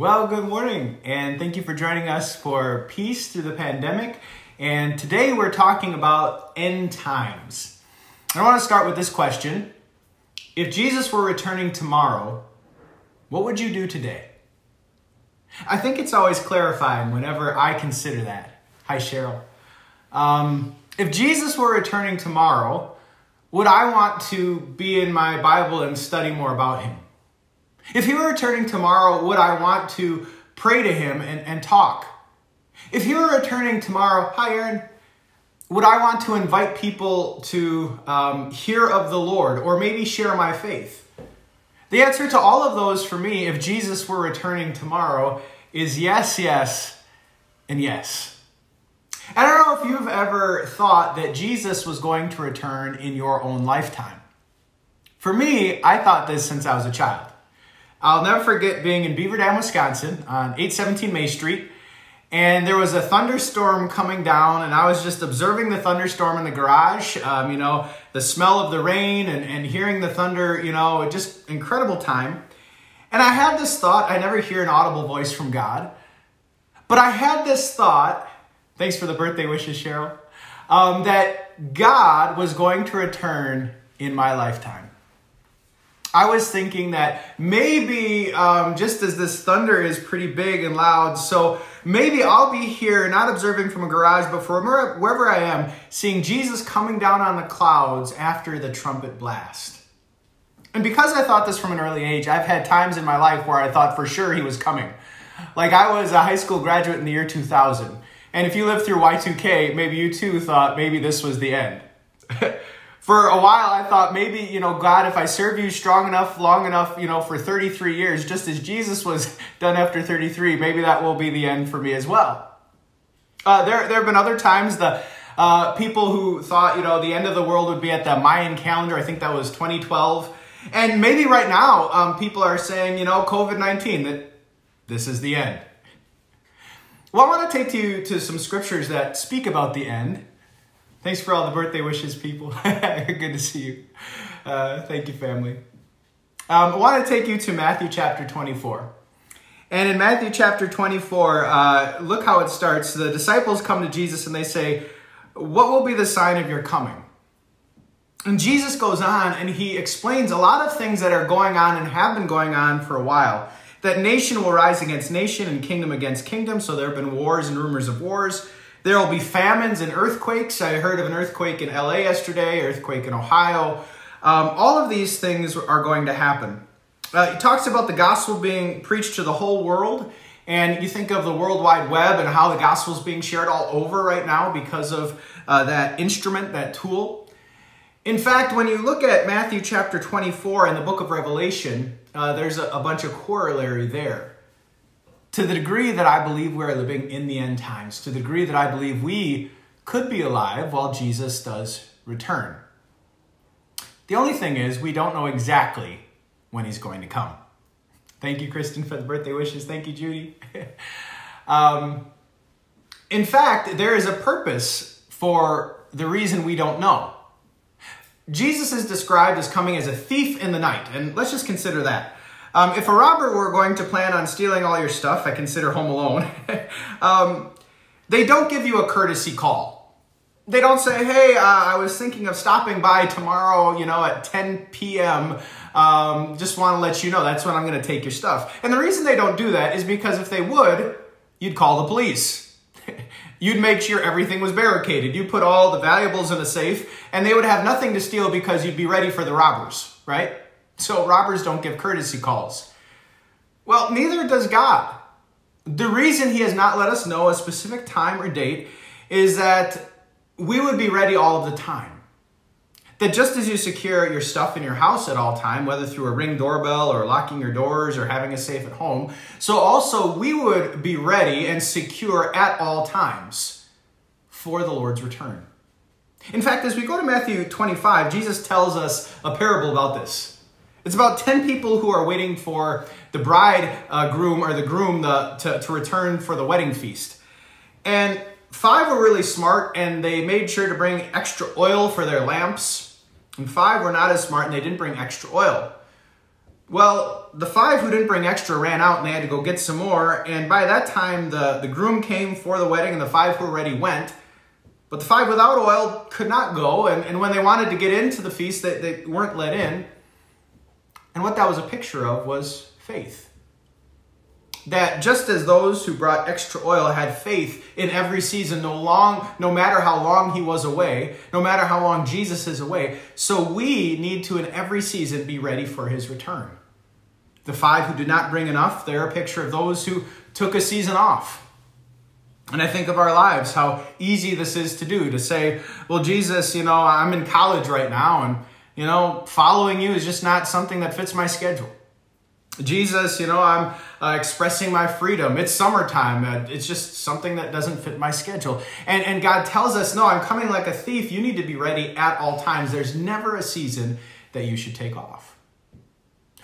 Well, good morning, and thank you for joining us for Peace Through the Pandemic. And today we're talking about end times. I want to start with this question If Jesus were returning tomorrow, what would you do today? I think it's always clarifying whenever I consider that. Hi, Cheryl. Um, if Jesus were returning tomorrow, would I want to be in my Bible and study more about him? If he were returning tomorrow, would I want to pray to him and, and talk? If he were returning tomorrow, hi Aaron, would I want to invite people to um, hear of the Lord or maybe share my faith? The answer to all of those for me, if Jesus were returning tomorrow, is yes, yes, and yes. I don't know if you've ever thought that Jesus was going to return in your own lifetime. For me, I thought this since I was a child. I'll never forget being in Beaver Dam, Wisconsin on 817 May Street. And there was a thunderstorm coming down, and I was just observing the thunderstorm in the garage. Um, you know, the smell of the rain and, and hearing the thunder, you know, it just incredible time. And I had this thought I never hear an audible voice from God, but I had this thought thanks for the birthday wishes, Cheryl um, that God was going to return in my lifetime. I was thinking that maybe um, just as this thunder is pretty big and loud, so maybe I'll be here not observing from a garage, but from wherever I am, seeing Jesus coming down on the clouds after the trumpet blast. And because I thought this from an early age, I've had times in my life where I thought for sure he was coming. Like I was a high school graduate in the year 2000. And if you lived through Y2K, maybe you too thought maybe this was the end. for a while I thought maybe, you know, God, if I serve you strong enough, long enough, you know, for 33 years, just as Jesus was done after 33, maybe that will be the end for me as well. Uh, there, there have been other times the uh, people who thought, you know, the end of the world would be at the Mayan calendar. I think that was 2012. And maybe right now, um, people are saying, you know, COVID 19, that this is the end. Well, I want to take you to some scriptures that speak about the end Thanks for all the birthday wishes, people. Good to see you. Uh, thank you, family. Um, I want to take you to Matthew chapter 24. And in Matthew chapter 24, uh, look how it starts. The disciples come to Jesus and they say, What will be the sign of your coming? And Jesus goes on and he explains a lot of things that are going on and have been going on for a while. That nation will rise against nation and kingdom against kingdom. So there have been wars and rumors of wars. There will be famines and earthquakes. I heard of an earthquake in LA yesterday, earthquake in Ohio. Um, all of these things are going to happen. Uh, it talks about the gospel being preached to the whole world. And you think of the World Wide Web and how the gospel is being shared all over right now because of uh, that instrument, that tool. In fact, when you look at Matthew chapter 24 and the book of Revelation, uh, there's a, a bunch of corollary there to the degree that I believe we're living in the end times, to the degree that I believe we could be alive while Jesus does return. The only thing is, we don't know exactly when he's going to come. Thank you, Kristen, for the birthday wishes. Thank you, Judy. um, in fact, there is a purpose for the reason we don't know. Jesus is described as coming as a thief in the night, and let's just consider that. Um, if a robber were going to plan on stealing all your stuff, I consider Home Alone, um, they don't give you a courtesy call. They don't say, hey, uh, I was thinking of stopping by tomorrow, you know, at 10 p.m. Um, just want to let you know that's when I'm going to take your stuff. And the reason they don't do that is because if they would, you'd call the police. you'd make sure everything was barricaded. You put all the valuables in a safe, and they would have nothing to steal because you'd be ready for the robbers, right? So robbers don't give courtesy calls. Well, neither does God. The reason he has not let us know a specific time or date is that we would be ready all of the time. That just as you secure your stuff in your house at all time, whether through a ring doorbell or locking your doors or having a safe at home, so also we would be ready and secure at all times for the Lord's return. In fact, as we go to Matthew 25, Jesus tells us a parable about this. It's about 10 people who are waiting for the bride uh, groom or the groom the, to, to return for the wedding feast. And five were really smart and they made sure to bring extra oil for their lamps. And five were not as smart and they didn't bring extra oil. Well, the five who didn't bring extra ran out and they had to go get some more. And by that time, the, the groom came for the wedding and the five who already went. But the five without oil could not go. And, and when they wanted to get into the feast, they, they weren't let in. And what that was a picture of was faith that just as those who brought extra oil had faith in every season, no long, no matter how long he was away, no matter how long Jesus is away, so we need to in every season be ready for his return. The five who did not bring enough, they're a picture of those who took a season off. And I think of our lives, how easy this is to do to say, well, Jesus, you know, I'm in college right now, and, you know, following you is just not something that fits my schedule. Jesus, you know, I'm uh, expressing my freedom. It's summertime. Uh, it's just something that doesn't fit my schedule. And, and God tells us, no, I'm coming like a thief. You need to be ready at all times. There's never a season that you should take off.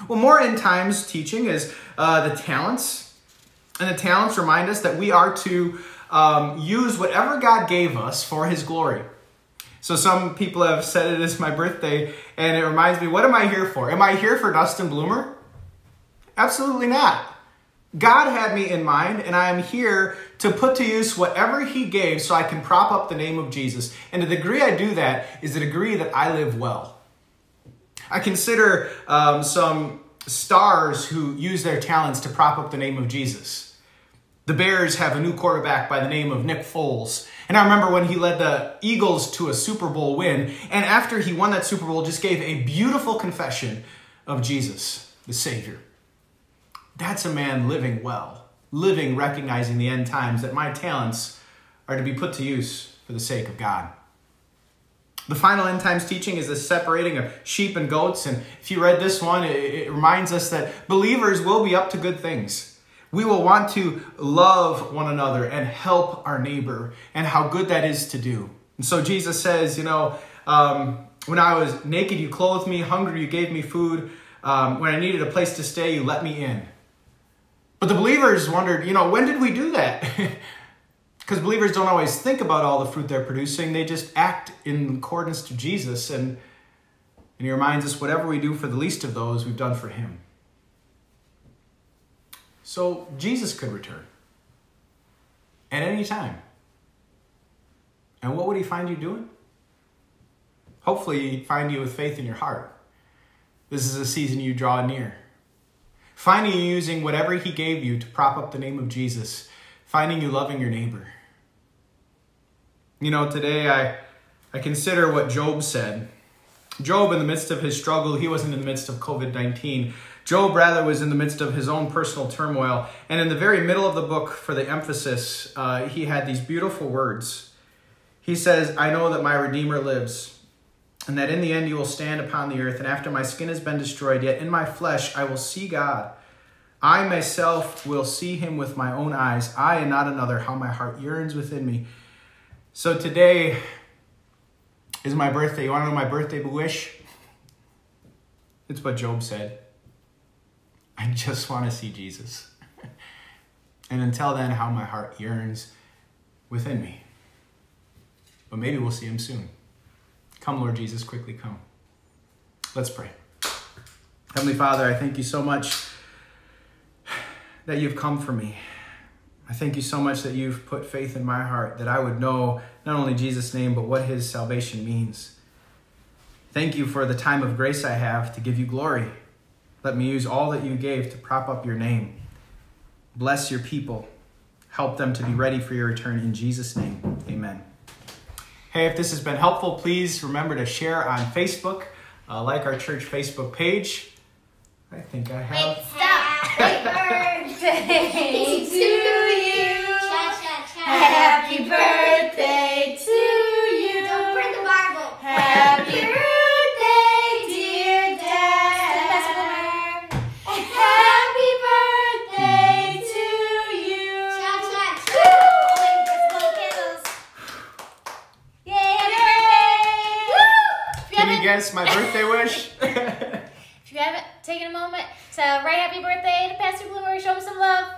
Well, more end times teaching is uh, the talents. And the talents remind us that we are to um, use whatever God gave us for his glory. So some people have said it is my birthday, and it reminds me, what am I here for? Am I here for Dustin Bloomer? Absolutely not. God had me in mind, and I am here to put to use whatever He gave so I can prop up the name of Jesus. And the degree I do that is the degree that I live well. I consider um, some stars who use their talents to prop up the name of Jesus. The Bears have a new quarterback by the name of Nick Foles. And I remember when he led the Eagles to a Super Bowl win, and after he won that Super Bowl, just gave a beautiful confession of Jesus, the Savior. That's a man living well, living recognizing the end times that my talents are to be put to use for the sake of God. The final end times teaching is the separating of sheep and goats. And if you read this one, it, reminds us that believers will be up to good things. We will want to love one another and help our neighbor, and how good that is to do. And so Jesus says, you know, um, when I was naked, you clothed me, hungry, you gave me food. Um, when I needed a place to stay, you let me in. But the believers wondered, you know, when did we do that? Because believers don't always think about all the fruit they're producing, they just act in accordance to Jesus. And, and he reminds us whatever we do for the least of those, we've done for him. So Jesus could return at any time. And what would he find you doing? Hopefully, he'd find you with faith in your heart. This is a season you draw near. Finding you using whatever he gave you to prop up the name of Jesus. Finding you loving your neighbor. You know, today I, I consider what Job said. Job, in the midst of his struggle, he wasn't in the midst of COVID 19. Job, rather, was in the midst of his own personal turmoil. And in the very middle of the book, for the emphasis, uh, he had these beautiful words. He says, I know that my Redeemer lives and that in the end you will stand upon the earth, and after my skin has been destroyed, yet in my flesh I will see God. I myself will see him with my own eyes, I and not another, how my heart yearns within me. So today is my birthday. You want to know my birthday wish? It's what Job said. I just want to see Jesus. and until then, how my heart yearns within me. But maybe we'll see him soon. Come, Lord Jesus, quickly come. Let's pray. Heavenly Father, I thank you so much that you've come for me. I thank you so much that you've put faith in my heart that I would know not only Jesus' name, but what his salvation means. Thank you for the time of grace I have to give you glory. Let me use all that you gave to prop up your name. Bless your people. Help them to be ready for your return. In Jesus' name, amen. Hey, if this has been helpful, please remember to share on Facebook, uh, like our church Facebook page. I think I have. Wait, stop! Happy birthday If you Can you haven't- guess my birthday wish? If you haven't taken a moment to write happy birthday to Pastor Bloomer, show him some love.